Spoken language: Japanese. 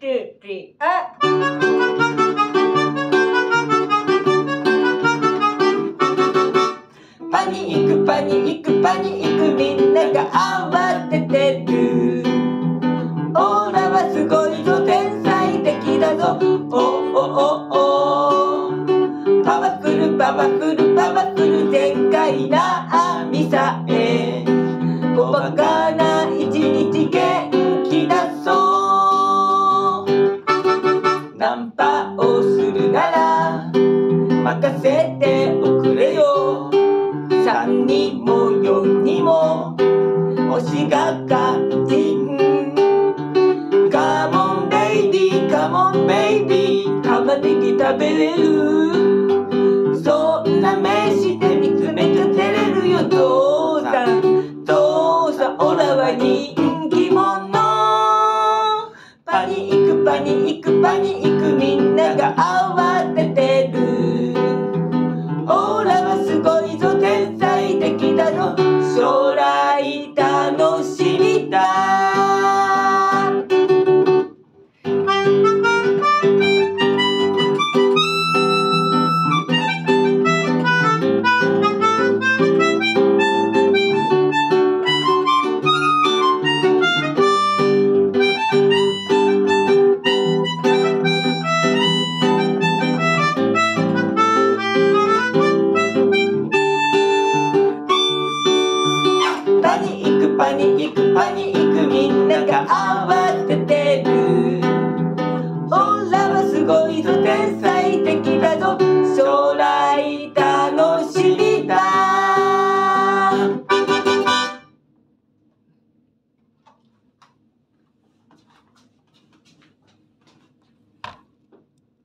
One, two, three、あパニック、パニック、パニック、みんなが慌ててる。おらはすごいぞ、天才的だぞ。おおおおパワフル、パワフル、パワフル、全開なミサへ。細かなナンパをするなら、任せておくれよ。三人も四人も、推しが肝心。カモンベイビー、カモンベイビー、玉ねぎ食べれるそんな目して見つめて照れるよ、父さん。父さん、オラは人気者。パニック、パニック、慌ててる。ほはすごいぞ天才。